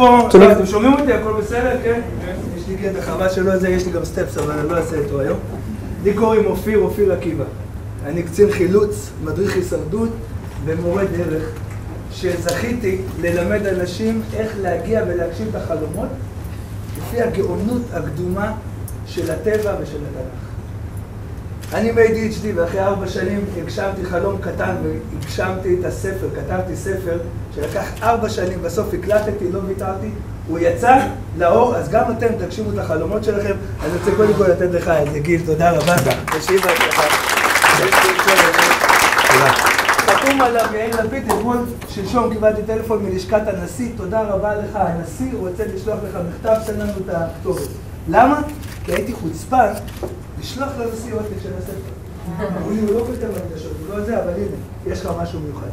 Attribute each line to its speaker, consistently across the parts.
Speaker 1: פה. אתם שומעים אותי? הכל בסדר? כן? יש לי קטע חבל שלא זה, יש לי גם סטפס, אבל אני לא אעשה איתו היום. לי קוראים אופיר, אופיר עקיבא. אני קצין חילוץ, מדריך הישרדות ומורה דרך, שזכיתי ללמד אנשים איך להגיע ולהגשים את החלומות לפי הגאונות הקדומה של הטבע ושל התנ"ך. אני ב-ADHD ואחרי ארבע שנים הגשמתי חלום קטן והגשמתי את הספר, כתבתי ספר שלקח ארבע שנים, בסוף הקלטתי, לא ויתרתי, הוא יצא לאור, אז גם אתם תגשימו את החלומות שלכם. אני רוצה קודם כל לתת לך איזה גיל, תודה רבה. ושיהיה בהצלחה. חתום עליו יאיר לפיד, אתמול, שלשום קיבלתי טלפון מלשכת הנשיא, תודה רבה לך, הנשיא רוצה לשלוח לך מכתב, תן לנו את הכתובת. למה? כי הייתי חוצפן לשלוח לנשיא עותק של הספר. אמרו לי, הוא לא כותב הקדשות, הוא לא זה, אבל הנה, יש לך משהו מיוחד.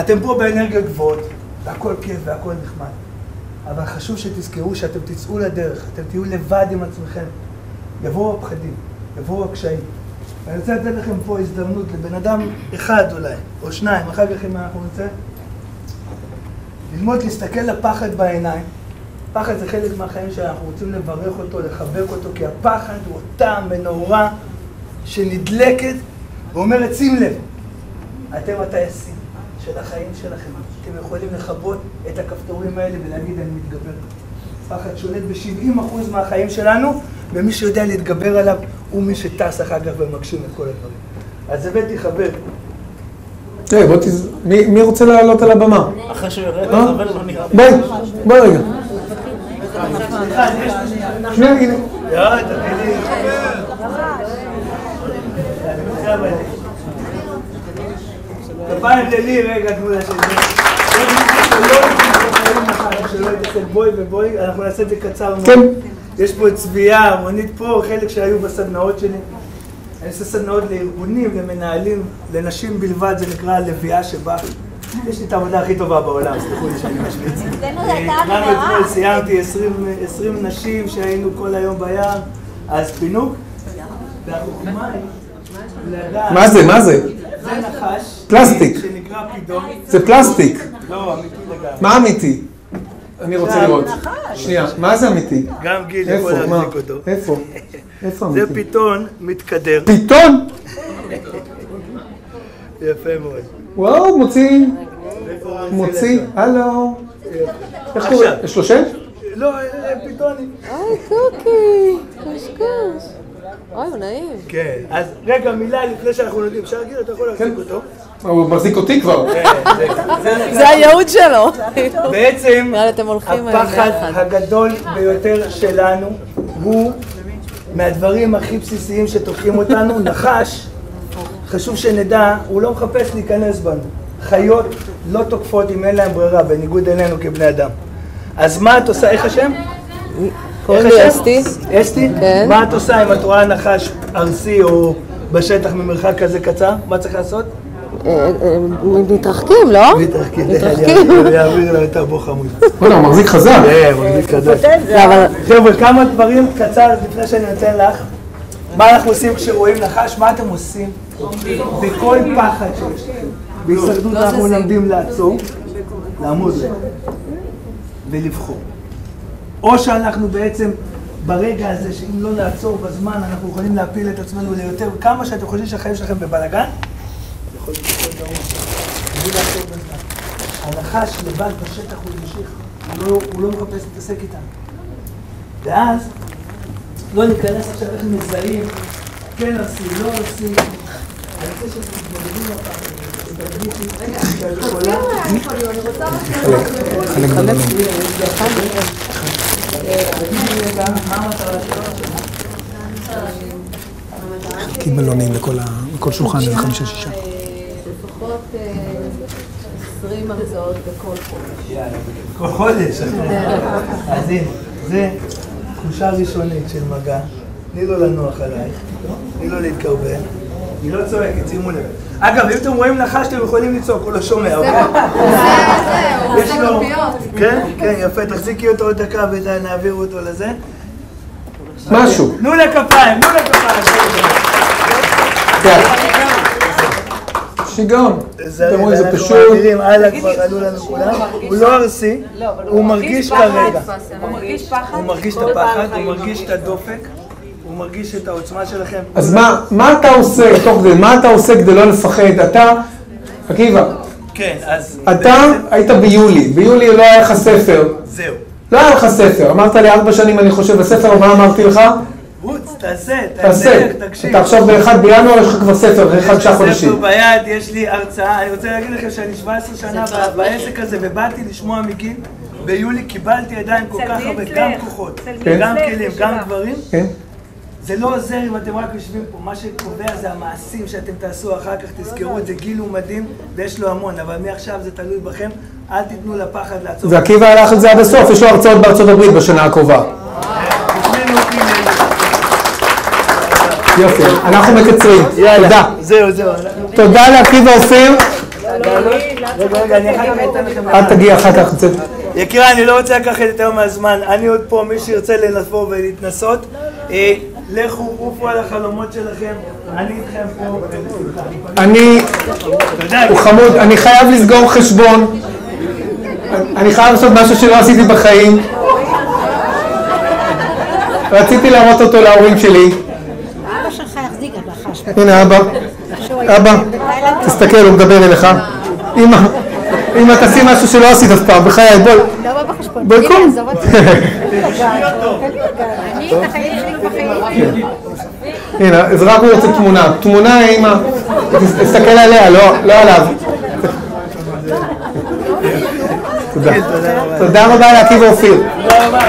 Speaker 1: אתם פה באנרגיות גבוהות, והכל כיף והכל נחמד. אבל חשוב שתזכרו שאתם תצאו לדרך, אתם תהיו לבד עם עצמכם. יבואו הפחדים, יבואו הקשיים. ואני רוצה לתת לכם פה הזדמנות לבן אדם אחד אולי, או שניים, אחר כך אם אנחנו נצא, ללמוד להסתכל לפחד בעיניים. פחד זה חלק מהחיים שאנחנו רוצים לברך אותו, לחבק אותו, כי הפחד הוא אותה מנורה שנדלקת ואומרת, שים לב, אתם הטייסים של החיים שלכם. אתם יכולים לכבות את הכפתורים האלה ולהגיד, אני מתגבר. פחד שולט ב-70% מהחיים שלנו, ומי שיודע להתגבר עליו הוא מי שטס אחר כך ומגשים את כל הדברים. אז הבאתי חבר.
Speaker 2: היי, בוא תז... מי מי רוצה לעלות על הבמה?
Speaker 3: אחרי שהוא ירד,
Speaker 2: אה?
Speaker 3: חבר לא נראה.
Speaker 2: בואי, בואי רגע. שנייה, הנה.
Speaker 1: אנחנו נעשה את זה קצר מאוד. יש פה את צביה, רונית פה, חלק שהיו בסדנאות שלי. אני עושה סדנאות לארגונים, למנהלים, לנשים בלבד, זה נקרא הלוויה שבאה. יש לי את העבודה הכי טובה בעולם, סלחו לי שאני משמיץ.
Speaker 4: אצלנו זה
Speaker 1: אה,
Speaker 4: הייתה במערה.
Speaker 1: אתמול סיימתי 20 20 נשים שהיינו כל היום בים, אז פינוק. והחוכמה היא לדעת...
Speaker 2: מה זה, מה זה?
Speaker 1: זה נחש.
Speaker 2: פלסטיק.
Speaker 1: שנקרא פידון.
Speaker 2: זה פלסטיק.
Speaker 1: לא, אמיתי לגמרי.
Speaker 2: מה אמיתי? אני רוצה לראות. שנייה, מה זה אמיתי?
Speaker 1: גם גיל יכול? להחזיק אותו.
Speaker 2: איפה? איפה
Speaker 1: זה
Speaker 2: אמיתי?
Speaker 1: פיתון מתקדר.
Speaker 2: פיתון?
Speaker 1: יפה מאוד.
Speaker 2: וואו, מוציא, מוציא? הלו. איך. קוראים? יש לו שם?
Speaker 1: לא, אה, פיתונים.
Speaker 5: אוי, קוקי, קשקש. אוי, הוא נעים.
Speaker 1: כן. אז רגע, מילה לפני שאנחנו יודעים. אפשר להגיד, אתה יכול להחזיק אותו.
Speaker 2: הוא מחזיק אותי כבר.
Speaker 1: כן, זה-
Speaker 5: הייעוד שלו.
Speaker 1: בעצם,
Speaker 5: היום
Speaker 1: הפחד. הגדול ביותר שלנו הוא מהדברים הכי בסיסיים שתוקעים אותנו, נחש, חשוב שנדע, הוא לא מחפש להיכנס בנו. חיות לא תוקפות אם אין להם ברירה, בניגוד אלינו כבני אדם. אז מה את עושה, איך השם?
Speaker 5: קוראים לי? אסתי.
Speaker 1: אסתי?
Speaker 5: כן.
Speaker 1: מה את עושה אם את רואה נחש ארסי או בשטח ממרחק כזה קצר? מה צריך לעשות?
Speaker 5: אה, אה, מתרחקים, לא?
Speaker 1: מתרחקים.
Speaker 5: מתרחקים.
Speaker 1: אני אעביר לה את הבוך חמוד.
Speaker 2: וואלה, הוא מחזיק חזק.
Speaker 1: כן, מחזיק חזק.
Speaker 5: לא,
Speaker 1: חבר'ה, כמה דברים קצר לפני שאני נותן לך. מה אנחנו עושים כשרואים נחש? מה אתם עושים? בכל פחד שיש לכם. בהישרדות אנחנו מלמדים לעצור, לעמוד רגע, ולבחור. או שאנחנו בעצם ברגע הזה, שאם לא נעצור בזמן, אנחנו יכולים להפיל את עצמנו ליותר, כמה שאתם חושבים שהחיים שלכם בבלאגן, זה יכול להיות יותר גרוע. בלי לעצור בזמן. הנחש לבד בשטח הוא ימשיך, הוא לא, הוא לא מחפש להתעסק איתנו. ואז לא ניכנס עכשיו איך מזהים, כן עושים, לא עושים.
Speaker 2: חלקים בלונים לכל שולחן, איזה חמישה שישה.
Speaker 5: לפחות 20 הרצאות בכל חודש.
Speaker 1: כל חודש. אז הנה, זה תחושה ראשונית של מגע. תני לו לנוח עלייך, תני לו להתקרבן. היא לא צועקת, שימו לב. אגב, אם אתם רואים נחש, אתם יכולים לצעוק, הוא לא שומע, אוקיי? יש לו... כן, כן, יפה, תחזיקי אותו עוד דקה ונעביר אותו לזה.
Speaker 2: משהו.
Speaker 1: תנו לה כפיים, תנו לה כפיים.
Speaker 2: יאללה. שיגעון.
Speaker 1: זה
Speaker 2: אתם רואים, זה פשוט.
Speaker 1: מעבירים הלאה, כבר עלו לנו כולם. הוא לא ארסי, הוא מרגיש כרגע.
Speaker 3: הוא מרגיש פחד?
Speaker 1: הוא מרגיש את הפחד, הוא מרגיש את הדופק, מרגיש את העוצמה שלכם.
Speaker 2: אז מה, מה אתה עושה תוך זה? מה אתה עושה כדי לא לפחד? אתה, עקיבא,
Speaker 1: כן, אז...
Speaker 2: אתה היית ביולי, ביולי לא היה לך ספר.
Speaker 1: זהו.
Speaker 2: לא היה לך ספר, אמרת לי ארבע שנים אני חושב בספר, מה אמרתי לך?
Speaker 1: רוץ, תעשה,
Speaker 2: תעשה.
Speaker 1: תקשיב.
Speaker 2: אתה עכשיו ב-1 בינואר, יש לך כבר ספר,
Speaker 1: יש
Speaker 2: אחד
Speaker 1: לי
Speaker 2: שעה
Speaker 1: ספר
Speaker 2: חודשים.
Speaker 1: ביד, יש לי הרצאה, אני רוצה להגיד לכם שאני 17 שנה בעסק הזה ובאתי לשמוע מגיל, ביולי קיבלתי ידיים כל כך הרבה, גם כוחות,
Speaker 2: כן.
Speaker 1: גם כלים, גם דברים. זה לא עוזר אם אתם רק יושבים פה, מה שקובע זה המעשים שאתם תעשו אחר כך, תזכרו את זה, גיל הוא מדהים ויש לו המון, אבל מעכשיו זה תלוי בכם, אל תיתנו לפחד לעצור.
Speaker 2: ועקיבא הלך על זה עד הסוף, יש לו הרצאות בארצות הברית בשנה הקרובה. יופי, אנחנו מקצרים. תודה.
Speaker 1: זהו, זהו.
Speaker 2: תודה לעקיבא אופיר.
Speaker 1: רגע, אני אחר כך.
Speaker 2: את
Speaker 1: יקירה, אני לא רוצה לקחת יותר מהזמן, אני עוד פה, מי שירצה לבוא ולהתנסות, אה, לכו, עופו על החלומות שלכם, אני איתכם פה.
Speaker 2: אני. הוא חמוד, אני חייב לסגור חשבון. אני חייב לעשות משהו שלא עשיתי בחיים. רציתי להראות אותו להורים שלי.
Speaker 5: אבא שלך יחזיק חשבון.
Speaker 2: הנה אבא. אבא, תסתכל, הוא מדבר אליך. אמא, אמא, תעשי משהו שלא עשית אף פעם, בחיי, בואי.
Speaker 5: לא בא בחשבון.
Speaker 2: בואי קום.
Speaker 5: עזוב אותי. אני את החיים שלי בחיים.
Speaker 2: הנה, עזרא הוא רוצה תמונה. תמונה, אמא. תסתכל עליה, לא לא עליו. תודה. תודה רבה לעקיבא אופיר.
Speaker 1: תודה רבה.